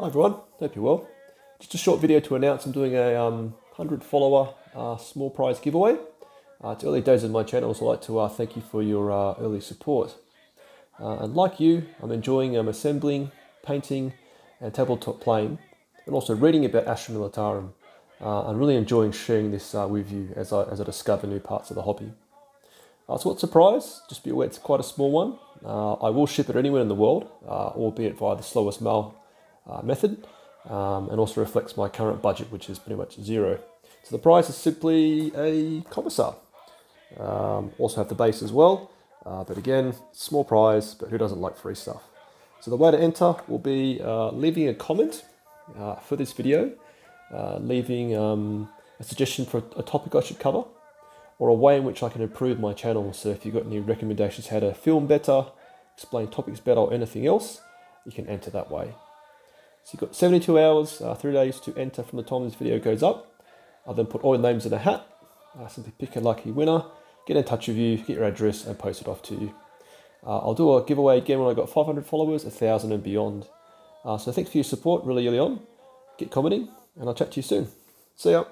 Hi everyone, hope you're well. Just a short video to announce I'm doing a um, 100 follower uh, small prize giveaway. Uh, it's early days of my channel, so I'd like to uh, thank you for your uh, early support. Uh, and like you, I'm enjoying um, assembling, painting, and tabletop playing, and also reading about Astra Militarum. Uh, I'm really enjoying sharing this with you as I, as I discover new parts of the hobby. Uh, so what surprise, just be aware it's quite a small one. Uh, I will ship it anywhere in the world, uh, albeit via the slowest mail uh, method, um, and also reflects my current budget, which is pretty much zero. So the price is simply a commissar. Um, also have the base as well, uh, but again, small prize, but who doesn't like free stuff? So the way to enter will be uh, leaving a comment for this video, leaving um, a suggestion for a topic I should cover, or a way in which I can improve my channel. So if you've got any recommendations how to film better, explain topics better, or anything else, you can enter that way. So you've got 72 hours, uh, three days to enter from the time this video goes up. I'll then put all your names in a hat, uh, simply pick a lucky winner, get in touch with you, get your address, and post it off to you. Uh, I'll do a giveaway again when I've got 500 followers, 1,000 and beyond. Uh, so thanks for your support really early on. Get commenting, and I'll chat to you soon. See ya.